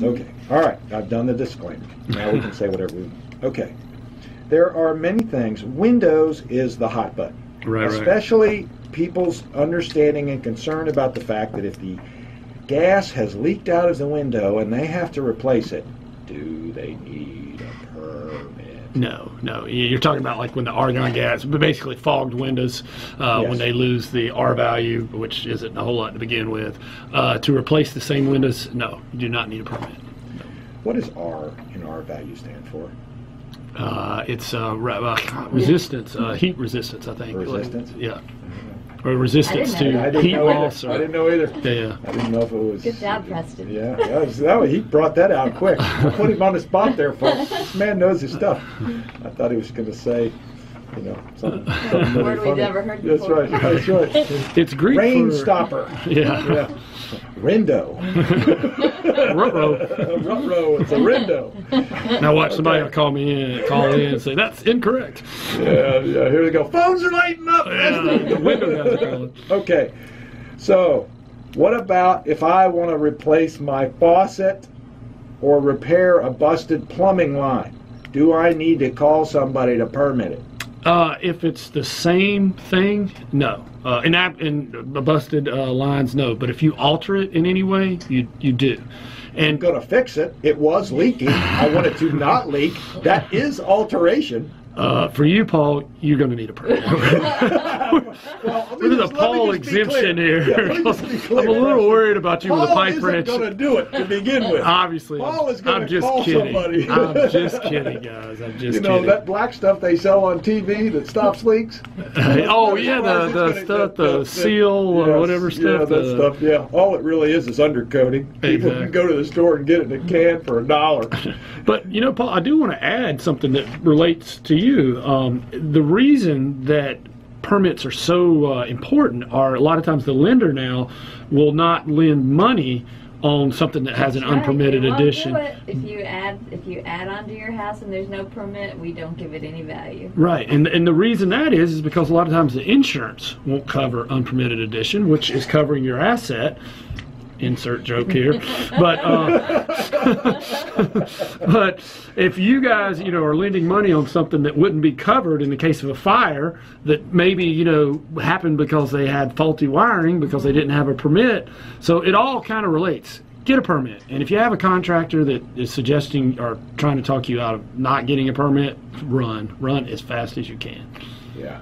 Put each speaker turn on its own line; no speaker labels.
is. Okay. All right. I've done the disclaimer. Now we can say whatever we want. Okay. There are many things. Windows is the hot button.
Right, right.
Especially people's understanding and concern about the fact that if the gas has leaked out of the window and they have to replace it, do they need a permit?
No, no. You're talking about like when the argon gas, but basically fogged windows, uh,
Yes.
when they lose the R value, which isn't a whole lot to begin with. Uh, to replace the same windows, no, you do not need a permit.
What does R in R value stand for?
Uh, it's uh, re- uh, resistance, uh, heat resistance, I think.
Resistance?
Yeah. Or resistance
I
to
I didn't
heat
know
loss.
either. I didn't know either.
yeah.
I didn't know if it was.
Good job, Preston.
Yeah, that was, that was, he brought that out quick. I put him on the spot there, folks. This man knows his stuff. I thought he was going to say, you know, something, something really
Word we've
funny.
never heard
That's
before.
right. That's right.
It's Greek
Rain
for,
stopper.
Yeah.
Yeah. Rindo.
Ruh-roh.
Ruh-roh, It's a rindo.
Now watch somebody
Okay.
will call me in, call in and say that's incorrect.
Yeah, yeah. Here we go. Phones are lighting up.
Yeah, the window guys are calling.
Okay, so what about if I want to replace my faucet or repair a busted plumbing line? Do I need to call somebody to permit it?
Uh, if it's the same thing, no. Uh, in, in busted uh, lines, no. But if you alter it in any way, you you do.
I'm
And
going to fix it. It was leaking. I want it to not leak. That is alteration.
Uh, for you, Paul, you're going to need a permit.
well,
There's a Paul exemption here. I'm a little worried about you with a pipe wrench.
going to do it to begin with.
Obviously,
Paul is gonna
I'm just
call
kidding.
somebody.
I'm just kidding, guys. I'm just
you know
kidding.
that black stuff they sell on TV that stops leaks.
oh yeah, the, the stuff, the seal or whatever
Yeah,
stuff.
that
the-
stuff. Yeah, all it really is is undercoating. People can go to the store and get it in a can for a dollar.
But you know, Paul, I do want to add something that relates to you. Um, the reason that permits are so uh, important are a lot of times the lender now will not lend money on something that has an
Right,
unpermitted addition.
it. If you add if you add onto your house and there's no permit, we don't give it any value.
Right, and and the reason that is is because a lot of times the insurance won't cover unpermitted addition, which is covering your asset. Insert joke here, but uh, but if you guys you know are lending money on something that wouldn't be covered in the case of a fire that maybe you know happened because they had faulty wiring because they didn't have a permit, so it all kind of relates. Get a permit, and if you have a contractor that is suggesting or trying to talk you out of not getting a permit, run, run as fast as you can.
Yeah.